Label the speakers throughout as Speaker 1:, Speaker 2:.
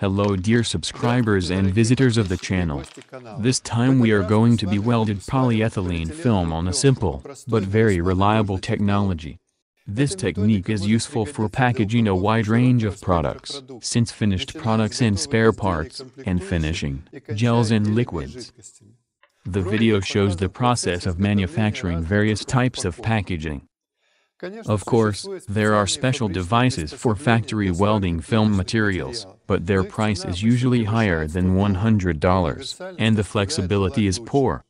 Speaker 1: Hello dear subscribers and visitors of the channel. This time we are going to be welded polyethylene film on a simple, but very reliable technology. This technique is useful for packaging a wide range of products, since finished products and spare parts, and finishing, gels and liquids. The video shows the process of manufacturing various types of packaging. Of course, there are special devices for factory welding film materials, but their price is usually higher than $100, and the flexibility is poor.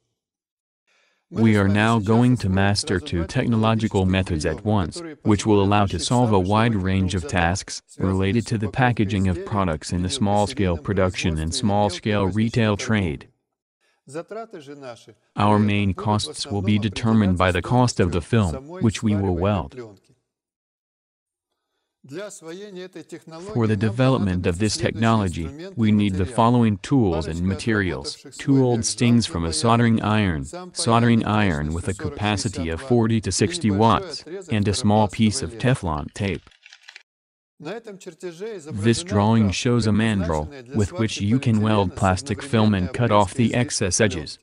Speaker 1: We are now going to master two technological methods at once, which will allow to solve a wide range of tasks related to the packaging of products in the small-scale production and small-scale retail trade. Our main costs will be determined by the cost of the film, which we will weld. For the development of this technology, we need the following tools and materials. Two old stings from a soldering iron, soldering iron with a capacity of 40 to 60 watts, and a small piece of Teflon tape. This drawing shows a mandrel, with which you can weld plastic film and cut off the excess edges.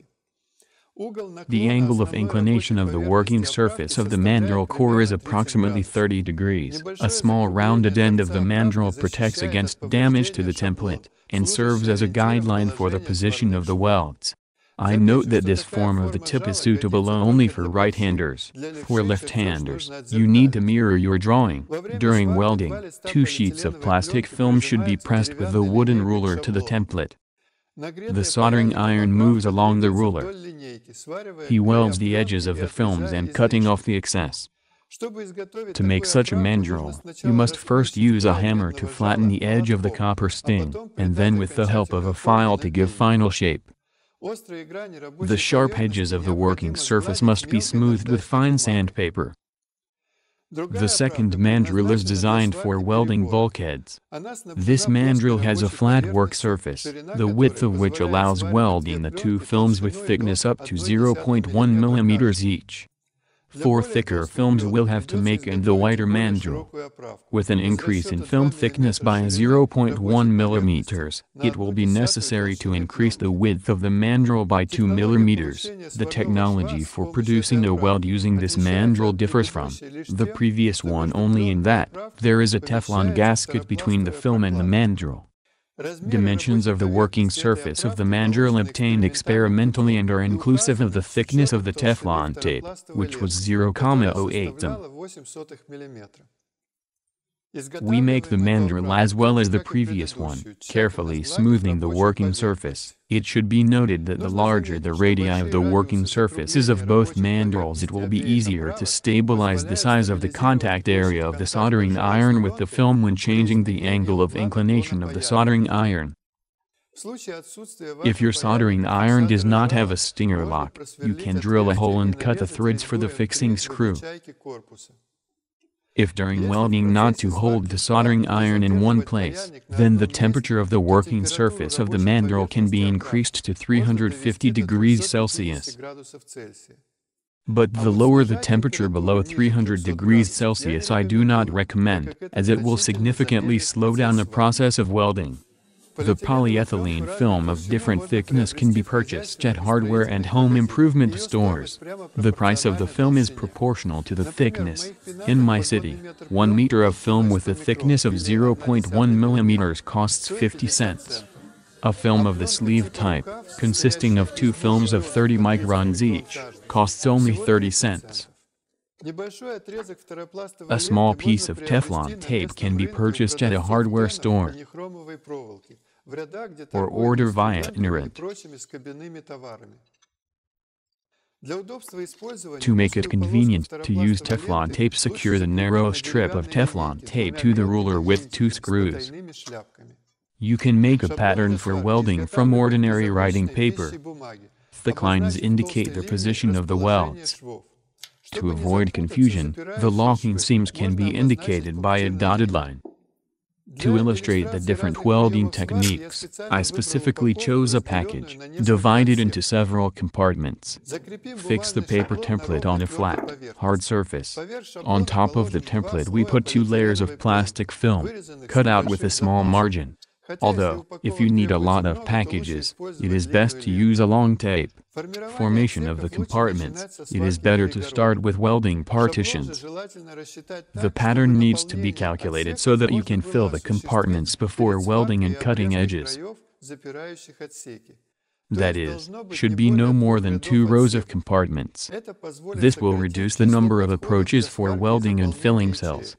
Speaker 1: The angle of inclination of the working surface of the mandrel core is approximately 30 degrees. A small rounded end of the mandrel protects against damage to the template, and serves as a guideline for the position of the welds. I note that this form of the tip is suitable only for right-handers. For left-handers, you need to mirror your drawing. During welding, two sheets of plastic film should be pressed with the wooden ruler to the template. The soldering iron moves along the ruler. He welds the edges of the films and cutting off the excess. To make such a mandrel, you must first use a hammer to flatten the edge of the copper sting, and then with the help of a file to give final shape. The sharp edges of the working surface must be smoothed with fine sandpaper. The second mandrel is designed for welding bulkheads. This mandrel has a flat work surface, the width of which allows welding the two films with thickness up to 0.1 mm each. For thicker films will have to make in the wider mandrel. With an increase in film thickness by 0.1 mm, it will be necessary to increase the width of the mandrel by 2 mm. The technology for producing a weld using this mandrel differs from the previous one only in that there is a Teflon gasket between the film and the mandrel. Dimensions of the working surface of the mandrel obtained experimentally and are inclusive of the thickness of the Teflon tape, which was 0,08 mm. We make the mandrel as well as the previous one, carefully smoothing the working surface. It should be noted that the larger the radii of the working surfaces of both mandrels it will be easier to stabilize the size of the contact area of the soldering iron with the film when changing the angle of inclination of the soldering iron. If your soldering iron does not have a stinger lock, you can drill a hole and cut the threads for the fixing screw. If during welding not to hold the soldering iron in one place, then the temperature of the working surface of the mandrel can be increased to 350 degrees Celsius. But the lower the temperature below 300 degrees Celsius I do not recommend, as it will significantly slow down the process of welding. The polyethylene film of different thickness can be purchased at hardware and home improvement stores. The price of the film is proportional to the thickness. In my city, 1 meter of film with a thickness of 0.1 millimeters costs 50 cents. A film of the sleeve type, consisting of two films of 30 microns each, costs only 30 cents. A small piece of Teflon tape can be purchased at a hardware store or order via internet. To make it convenient to use Teflon tape secure the narrow strip of Teflon tape to the ruler with two screws. You can make a pattern for welding from ordinary writing paper. Thick lines indicate the position of the welds. To avoid confusion, the locking seams can be indicated by a dotted line. To illustrate the different welding techniques, I specifically chose a package, divided into several compartments. Fix the paper template on a flat, hard surface. On top of the template we put two layers of plastic film, cut out with a small margin. Although, if you need a lot of packages, it is best to use a long tape. Formation of the compartments, it is better to start with welding partitions. The pattern needs to be calculated so that you can fill the compartments before welding and cutting edges. That is, should be no more than two rows of compartments. This will reduce the number of approaches for welding and filling cells.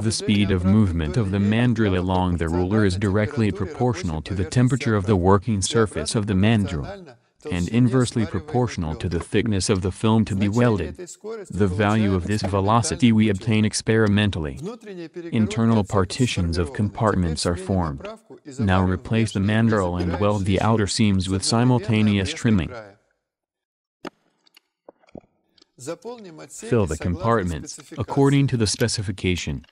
Speaker 1: The speed of movement of the mandrel along the ruler is directly proportional to the temperature of the working surface of the mandrel, and inversely proportional to the thickness of the film to be welded. The value of this velocity we obtain experimentally. Internal partitions of compartments are formed. Now replace the mandrel and weld the outer seams with simultaneous trimming. Fill the compartments, according to the specification.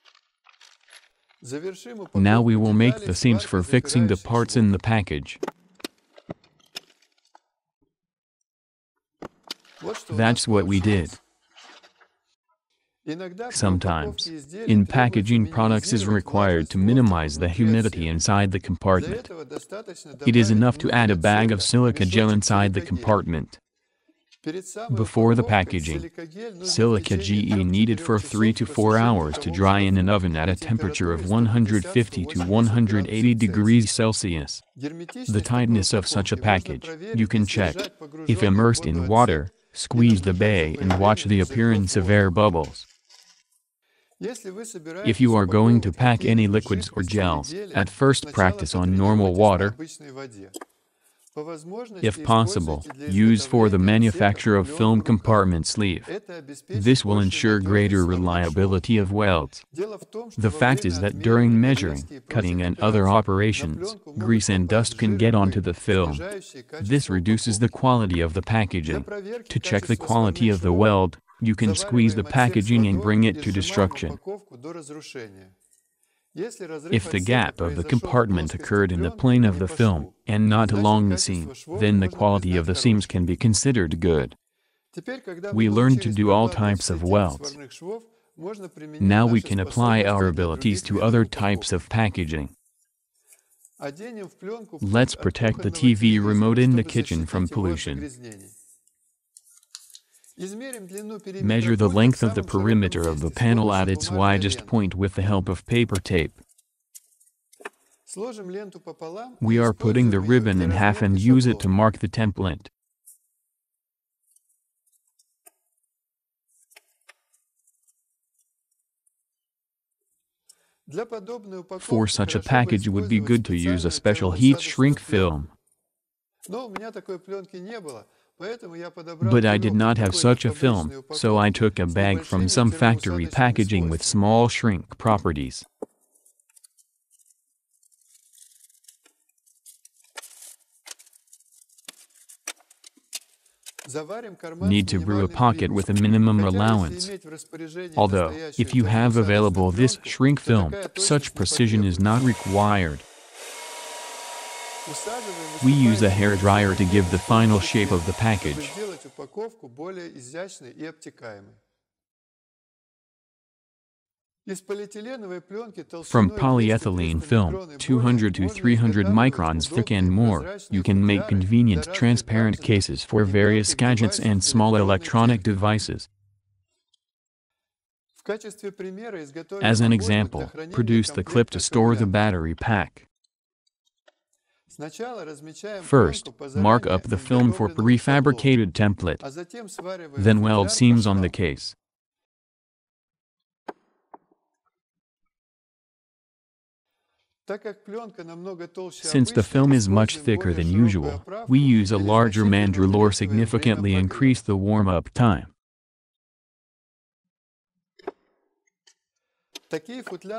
Speaker 1: Now we will make the seams for fixing the parts in the package. That's what we did. Sometimes, in packaging products is required to minimize the humidity inside the compartment. It is enough to add a bag of silica gel inside the compartment. Before the packaging, silica gel needed for 3 to 4 hours to dry in an oven at a temperature of 150 to 180 degrees Celsius. The tightness of such a package, you can check. If immersed in water, squeeze the bay and watch the appearance of air bubbles. If you are going to pack any liquids or gels, at first practice on normal water. If possible, use for the manufacture of film compartment sleeve. This will ensure greater reliability of welds. The fact is that during measuring, cutting and other operations, grease and dust can get onto the film. This reduces the quality of the packaging. To check the quality of the weld, you can squeeze the packaging and bring it to destruction. If the gap of the compartment occurred in the plane of the film, and not along the seam, then the quality of the seams can be considered good. We learned to do all types of welds. Now we can apply our abilities to other types of packaging. Let's protect the TV remote in the kitchen from pollution. Measure the length of the perimeter of the panel at its widest point with the help of paper tape. We are putting the ribbon in half and use it to mark the template. For such a package would be good to use a special heat shrink film. But I did not have such a film, so I took a bag from some factory packaging with small shrink properties. Need to brew a pocket with a minimum allowance. Although, if you have available this shrink film, such precision is not required. We use a hair dryer to give the final shape of the package. From polyethylene film, 200 to 300 microns thick and more, you can make convenient transparent cases for various gadgets and small electronic devices. As an example, produce the clip to store the battery pack. First, mark up the film for prefabricated template. Then weld seams on the case. Since the film is much thicker than usual, we use a larger mandrel or significantly increase the warm-up time.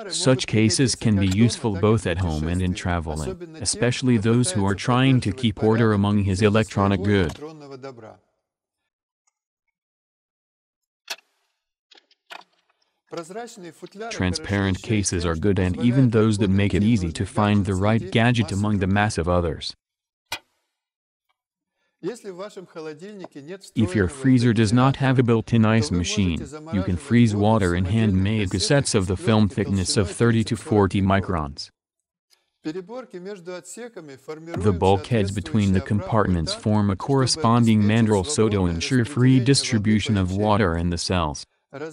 Speaker 1: Such cases can be useful both at home and in traveling, especially those who are trying to keep order among his electronic goods. Transparent cases are good and even those that make it easy to find the right gadget among the mass of others. If your freezer does not have a built-in ice machine, you can freeze water in handmade cassettes of the film thickness of 30 to 40 microns. The bulkheads between the compartments form a corresponding mandrel so to ensure free distribution of water in the cells. The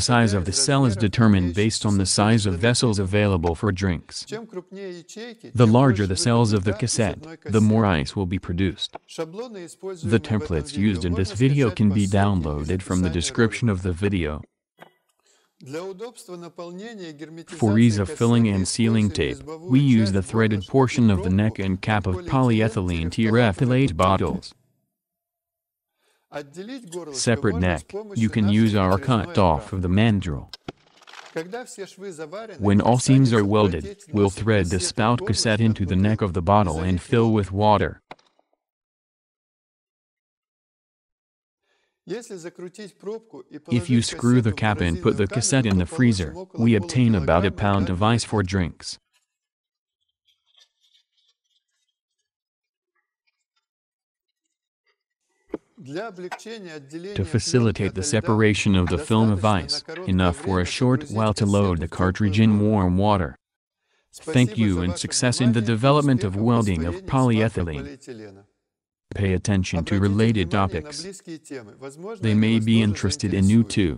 Speaker 1: size of the cell is determined based on the size of vessels available for drinks. The larger the cells of the cassette, the more ice will be produced. The templates used in this video can be downloaded from the description of the video. For ease of filling and sealing tape, we use the threaded portion of the neck and cap of polyethylene terephthalate bottles. Separate neck, you can use our cut off of the mandrel. When all seams are welded, we'll thread the spout cassette into the neck of the bottle and fill with water. If you screw the cap and put the cassette in the freezer, we obtain about a pound of ice for drinks. To facilitate the separation of the film of ice, enough for a short while to load the cartridge in warm water. Thank you and success in the development of welding of polyethylene. Pay attention to related topics. They may be interested in you too.